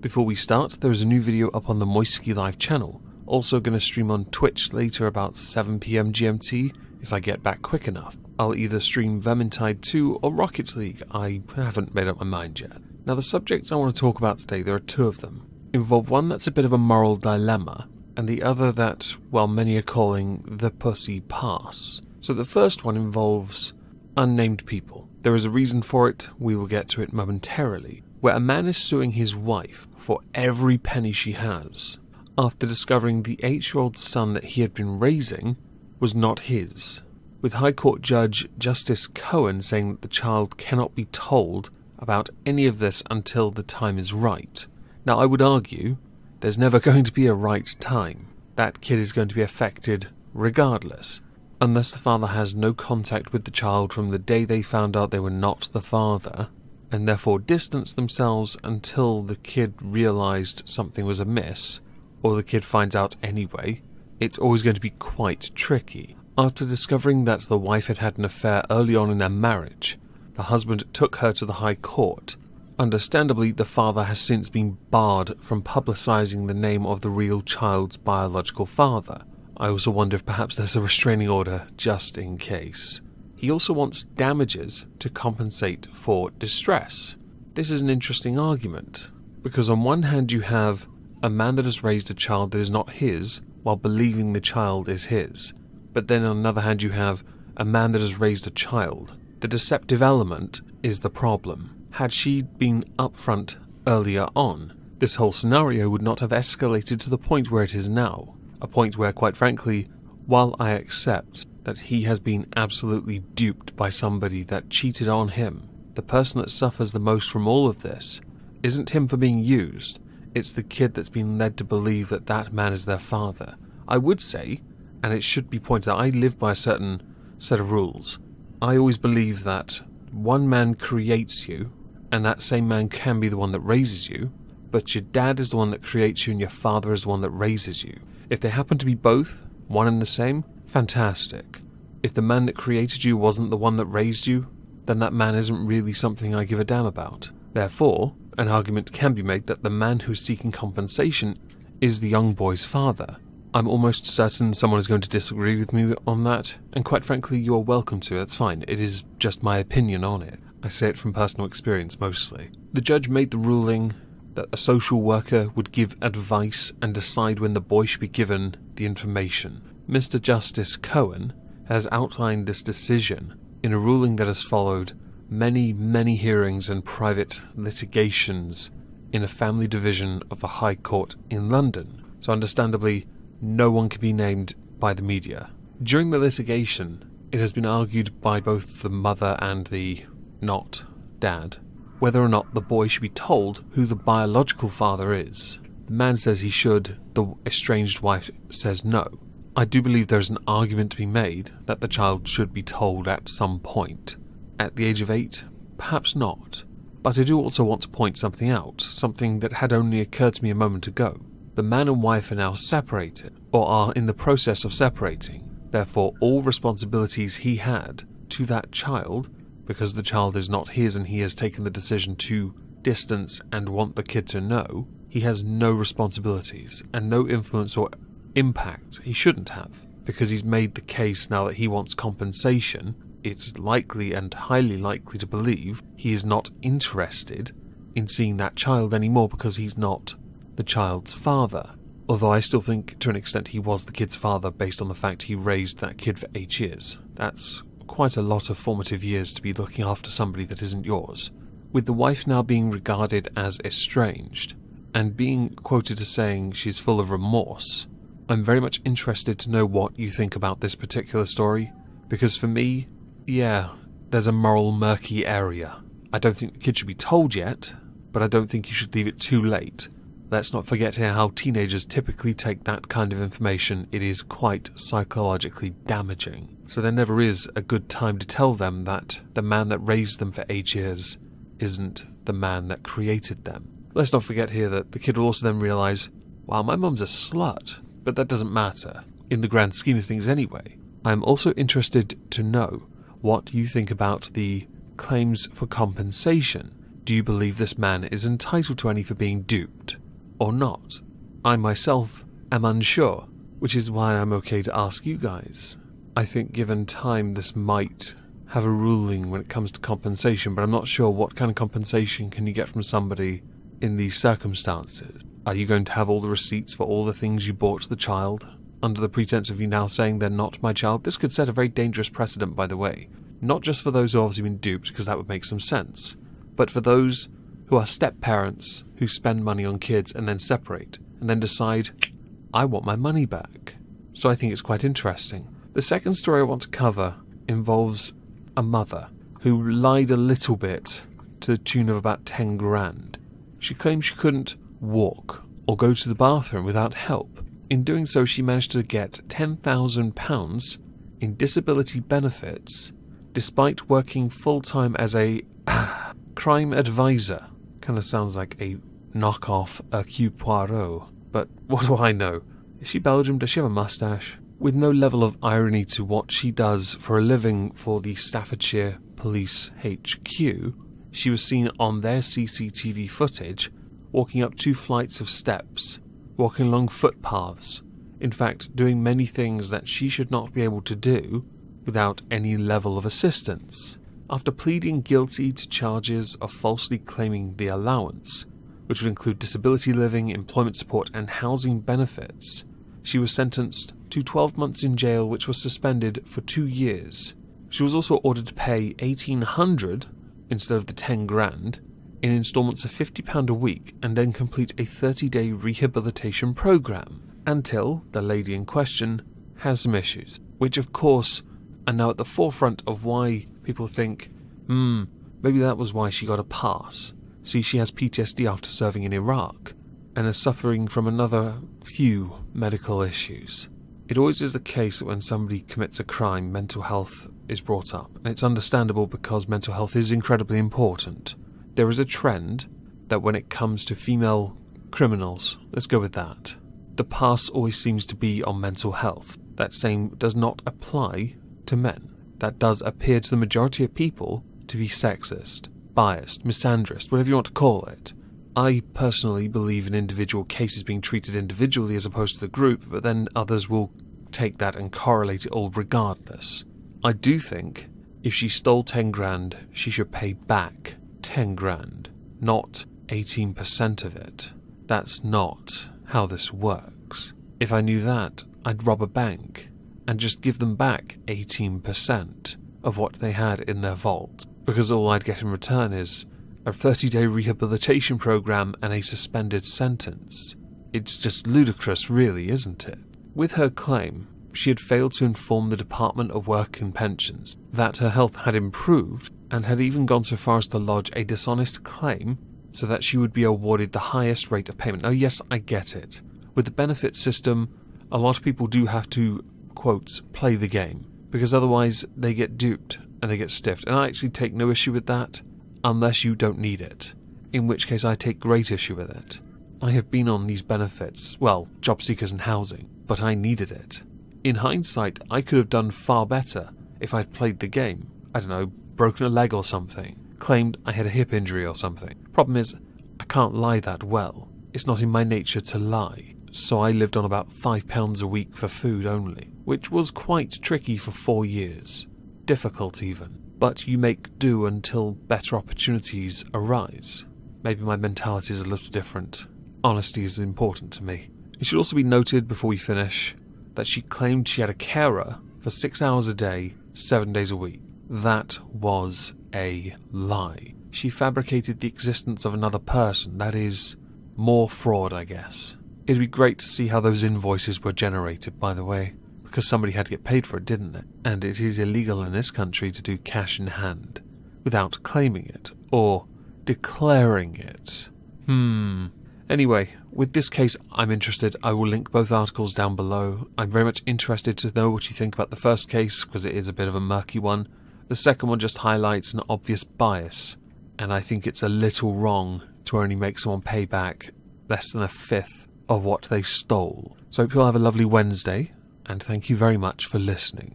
Before we start, there is a new video up on the Moistski Live channel. Also going to stream on Twitch later about 7pm GMT if I get back quick enough. I'll either stream Vermintide 2 or Rocket League, I haven't made up my mind yet. Now the subjects I want to talk about today, there are two of them. Involve one that's a bit of a moral dilemma, and the other that, well, many are calling the pussy pass. So the first one involves unnamed people. There is a reason for it, we will get to it momentarily, where a man is suing his wife for every penny she has after discovering the eight year old son that he had been raising was not his, with High Court Judge Justice Cohen saying that the child cannot be told about any of this until the time is right. Now, I would argue there's never going to be a right time. That kid is going to be affected regardless, unless the father has no contact with the child from the day they found out they were not the father, and therefore distance themselves until the kid realized something was amiss, or the kid finds out anyway. It's always going to be quite tricky. After discovering that the wife had had an affair early on in their marriage, the husband took her to the High Court. Understandably, the father has since been barred from publicising the name of the real child's biological father. I also wonder if perhaps there's a restraining order just in case. He also wants damages to compensate for distress. This is an interesting argument, because on one hand you have a man that has raised a child that is not his while believing the child is his. But then on the other hand, you have a man that has raised a child. The deceptive element is the problem. Had she been upfront earlier on, this whole scenario would not have escalated to the point where it is now. A point where, quite frankly, while I accept that he has been absolutely duped by somebody that cheated on him, the person that suffers the most from all of this isn't him for being used, it's the kid that's been led to believe that that man is their father. I would say, and it should be pointed out, I live by a certain set of rules. I always believe that one man creates you, and that same man can be the one that raises you, but your dad is the one that creates you and your father is the one that raises you. If they happen to be both, one and the same, fantastic. If the man that created you wasn't the one that raised you, then that man isn't really something I give a damn about. Therefore, an argument can be made that the man who's seeking compensation is the young boy's father. I'm almost certain someone is going to disagree with me on that, and quite frankly, you're welcome to. That's fine. It is just my opinion on it. I say it from personal experience mostly. The judge made the ruling that a social worker would give advice and decide when the boy should be given the information. Mr. Justice Cohen has outlined this decision in a ruling that has followed many, many hearings and private litigations in a family division of the High Court in London, so understandably, no one can be named by the media. During the litigation, it has been argued by both the mother and the not dad whether or not the boy should be told who the biological father is. The man says he should, the estranged wife says no. I do believe there's an argument to be made that the child should be told at some point. At the age of eight? Perhaps not. But I do also want to point something out, something that had only occurred to me a moment ago. The man and wife are now separated, or are in the process of separating. Therefore, all responsibilities he had to that child, because the child is not his and he has taken the decision to distance and want the kid to know, he has no responsibilities and no influence or impact he shouldn't have. Because he's made the case now that he wants compensation it's likely and highly likely to believe he is not interested in seeing that child anymore because he's not the child's father. Although I still think to an extent he was the kid's father based on the fact he raised that kid for eight years. That's quite a lot of formative years to be looking after somebody that isn't yours. With the wife now being regarded as estranged, and being quoted as saying she's full of remorse, I'm very much interested to know what you think about this particular story, because for me, yeah, there's a moral murky area. I don't think the kid should be told yet, but I don't think you should leave it too late. Let's not forget here how teenagers typically take that kind of information. It is quite psychologically damaging. So there never is a good time to tell them that the man that raised them for eight years isn't the man that created them. Let's not forget here that the kid will also then realize, wow, my mum's a slut. But that doesn't matter, in the grand scheme of things anyway. I'm also interested to know what you think about the claims for compensation. Do you believe this man is entitled to any for being duped? Or not? I myself am unsure, which is why I'm okay to ask you guys. I think given time, this might have a ruling when it comes to compensation, but I'm not sure what kind of compensation can you get from somebody in these circumstances. Are you going to have all the receipts for all the things you bought the child? Under the pretense of you now saying they're not my child? This could set a very dangerous precedent, by the way. Not just for those who have obviously been duped, because that would make some sense, but for those who are step parents who spend money on kids and then separate, and then decide, I want my money back. So I think it's quite interesting. The second story I want to cover involves a mother who lied a little bit to the tune of about 10 grand. She claimed she couldn't walk or go to the bathroom without help. In doing so, she managed to get £10,000 in disability benefits despite working full time as a crime advisor. Kind of sounds like a knockoff Hercule Poirot, but what do I know? Is she Belgium? Does she have a mustache? With no level of irony to what she does for a living for the Staffordshire Police HQ, she was seen on their CCTV footage walking up two flights of steps, walking along footpaths, in fact, doing many things that she should not be able to do without any level of assistance. After pleading guilty to charges of falsely claiming the allowance, which would include disability living, employment support, and housing benefits, she was sentenced to 12 months in jail, which was suspended for two years. She was also ordered to pay 1800 instead of the 10 grand in installments of £50 a week and then complete a 30 day rehabilitation program until the lady in question has some issues, which of course are now at the forefront of why people think, hmm, maybe that was why she got a pass. See, she has PTSD after serving in Iraq and is suffering from another few medical issues. It always is the case that when somebody commits a crime, mental health is brought up, and it's understandable because mental health is incredibly important there is a trend that when it comes to female criminals, let's go with that, the pass always seems to be on mental health. That same does not apply to men. That does appear to the majority of people to be sexist, biased, misandrist, whatever you want to call it. I personally believe in individual cases being treated individually as opposed to the group, but then others will take that and correlate it all regardless. I do think if she stole 10 grand, she should pay back 10 grand, not 18% of it. That's not how this works. If I knew that, I'd rob a bank and just give them back 18% of what they had in their vault, because all I'd get in return is a 30 day rehabilitation program and a suspended sentence. It's just ludicrous, really, isn't it? With her claim, she had failed to inform the Department of Work and Pensions that her health had improved and had even gone so far as to lodge a dishonest claim so that she would be awarded the highest rate of payment. Oh, yes, I get it. With the benefit system, a lot of people do have to, quote, play the game, because otherwise they get duped and they get stiffed. And I actually take no issue with that unless you don't need it, in which case I take great issue with it. I have been on these benefits, well, job seekers and housing, but I needed it. In hindsight, I could have done far better if I'd played the game. I don't know, broken a leg or something, claimed I had a hip injury or something. Problem is, I can't lie that well. It's not in my nature to lie. So I lived on about £5 a week for food only, which was quite tricky for four years. Difficult even. But you make do until better opportunities arise. Maybe my mentality is a little different. Honesty is important to me. It should also be noted before we finish that she claimed she had a carer for six hours a day, seven days a week. That was a lie. She fabricated the existence of another person, that is, more fraud, I guess. It'd be great to see how those invoices were generated, by the way, because somebody had to get paid for it, didn't they? And it is illegal in this country to do cash in hand without claiming it or declaring it. Hmm. Anyway, with this case, I'm interested. I will link both articles down below. I'm very much interested to know what you think about the first case because it is a bit of a murky one. The second one just highlights an obvious bias, and I think it's a little wrong to only make someone pay back less than a fifth of what they stole. So I hope you all have a lovely Wednesday, and thank you very much for listening.